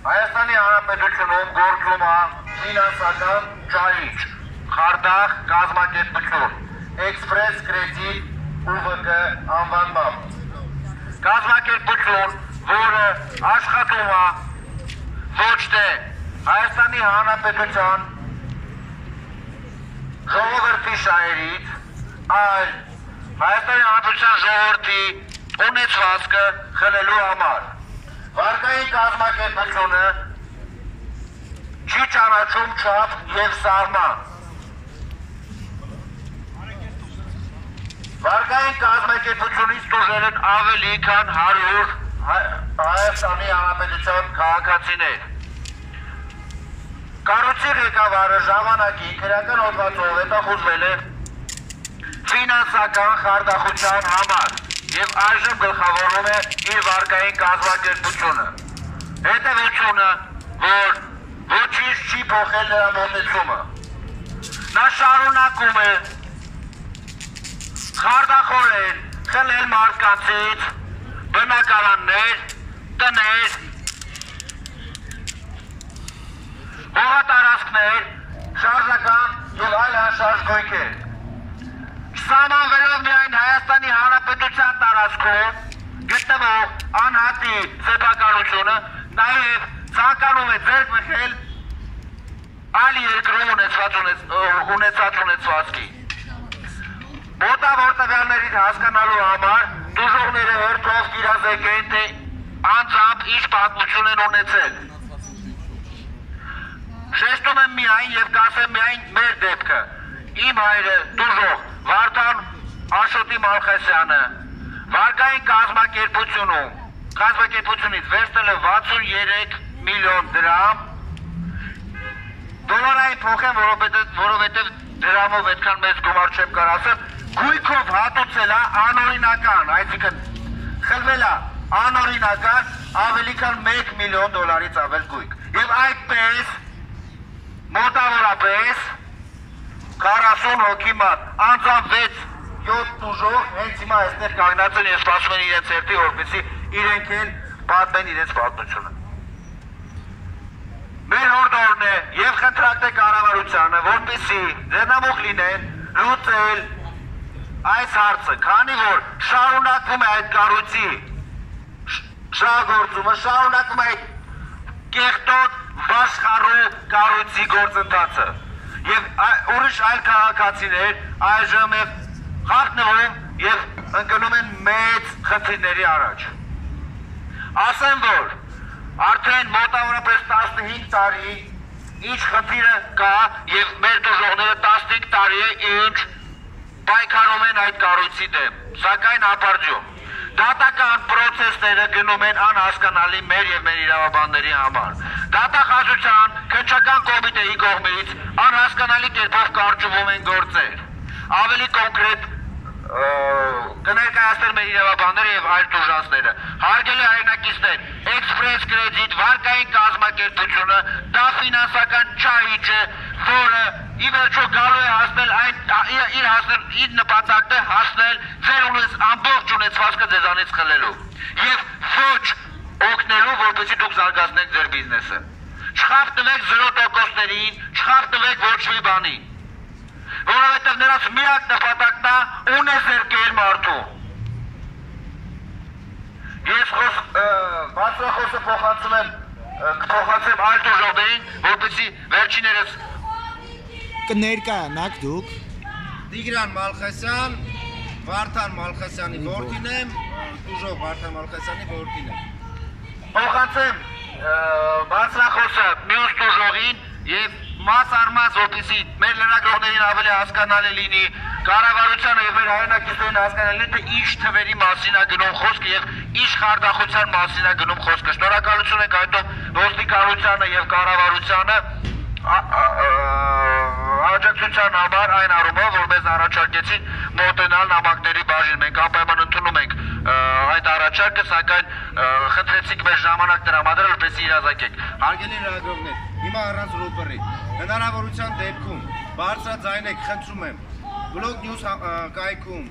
Հայաստանի Հանրապետությունում գործում է ֆինանսական ճահիճ, Խարդախ կազմակերպություն, Express Credit ՈՒՎԿ անվանմամբ։ Կազմակերպություն, որը աշխատում է ոչ թե Հայաստանի Հանրապետության ժողովրդի շահերից, այլ Հայաստանի Հանրապետության ժողովրդի ունեցվածքը խլելու համար։ Վարկային կազմակերպությունը չի ճանաչում չափ եւ սահման։ Վարկային կազմակերպությունից դժեր են ավելի քան 100 Հայաստանի Հանրապետության քաղաքացիներ։ Կառույցի ղեկավարը ժամանակի քրական հոդվածով հետախուզվել է ֆինանսական խարդախության համար եւ այժմ գլխավորում է իր վարկային կազմակերպությունը։ Հետևությունը, որ ոչինչ չի փոխել նրա մոտեցումը։ Նա շարունակում է խարդախորեն խլել մարդկանցից բնակարաններ, տներ, հողատարածքներ, շարժական եւ այլ անշարժ գույքեր։ Հանրապետության տարածքում գտնվող անհատի սեփականությունը, նաև ցանկանում է ձեռք մխել այլ երկրում ունեցած ունեցած ունեցվածքի։ Մոտավոր տվյալներից հասկանալու համար դժողները հերթով կիրազեկեն, թե անձամբ ինչ պատմություն են ունեցել։ Շեշտում եմ միայն եւ կասեմ միայն մեր դեպքը։ Իմ հայրը դժող Վարդան Աշոտի Մալխասյանը վարկային կազմակերպությունում կազմակերպությունից վերցնել է 63 միլիոն դրամ դոլարային փոխեմ, որովհետև դրամով այդքան մեծ գումար չեմ կարող ասել, գույքով հատուցել է անօրինական, այսինքն խլվել է անօրինական ավելի քան 1 միլիոն դոլարից ավել գույք։ Եվ այդպես մոտավորապես 40 հոգի մատ, անձամբ 6 7 դուժող հենց հիմա այստեղ կանգնած են եւ սպասում են իրենց երթի, որպեսզի իրենք էլ պատմեն իրենց պատմությունը։ Մեր հորդորն է եւ խնդրակտ է կառավարությանը, որպեսզի ձեռնամուխ լինեն լուծել այս հարցը, քանի որ շարունակվում է այդ կառույցի շահգործումը, շարունակվում է կեղտոտ բաշխարու կառույցի գործընթացը եւ ուրիշ այլ քաղաքացիներ այժմ եւ խախտվում եւ ընկնում են մեծ խնդիրների առաջ։ Ասեմ որ արդեն մոտավորապես 15 տարի ինչ խնդիրը կա եւ մեր դժողները 15 տարի է ինչ պայքարում են այդ կառույցի դեմ, սակայն ապարջում դատական process-ները գնում են անհասկանալի մեր եւ մեր իրավաբանների համար։ Դատախազության քնչական կոմիտեի կողմից անհասկանալի կերպով կարճվում են գործեր։ Ավելի կոնկրետ կներկայացնել մեր իրավաբանները եւ այլ դժվարները։ Հարգելի հայրենակիցներ, Express Credit վարկային կազմակերպությունը դա ֆինանսական ճահիճ է, որը ի վերջո գալու է հասնել այն իր հասնել իր նպատակն է հասնել ձեր ունես ամբողջ ունեցվածքը ձեզանից խլելու եւ ոչ օգնելու որպեսզի դուք զարգացնեք ձեր բիզնեսը։ Չխախտվեք 0%-ներին, չխախտվեք ոչ մի բանի որովհետև նրանց միակ նպատակն է ունեզերկել մարդու։ Ես խոս բարձրախոսը փոխանցում եմ կփոխանցեմ այլ դժողներին, որպեսզի վերջիներս կներկայանաք դուք Տիգրան Մալխասյան, Վարդան Մալխասյանի որդին եմ, դուժող Վարդան Մալխասյանի որդին եմ։ փոխանցեմ բարձրախոսը մյուս դժողին եւ մաս արմաս որպեսի մեր լրագրողներին ավելի հասկանալի լինի, կառավարությանը եւ մեր հայրենակիցներին հասկանալի թե ինչ թվերի մասին է գնում խոսքը եւ ինչ խարդախության մասին է գնում խոսքը։ Շնորհակալություն ենք այդով ոստիկանությանը եւ կառավարությանը աջակցության համար այն առումով, որ մեզ առաջարկեցին մոտենալ նամակների բաժին։ Մենք անպայման առաջարկը, սակայն խնդրեցինք մեր ժամանակ տրամադրել, որպեսզի իրազեկենք։ Հարգելի լրագրողներ, հիմա առանց ռոպերի հնարավորության դեպքում բարձրաձայնեք, խնդրում եմ, Blog News կայքում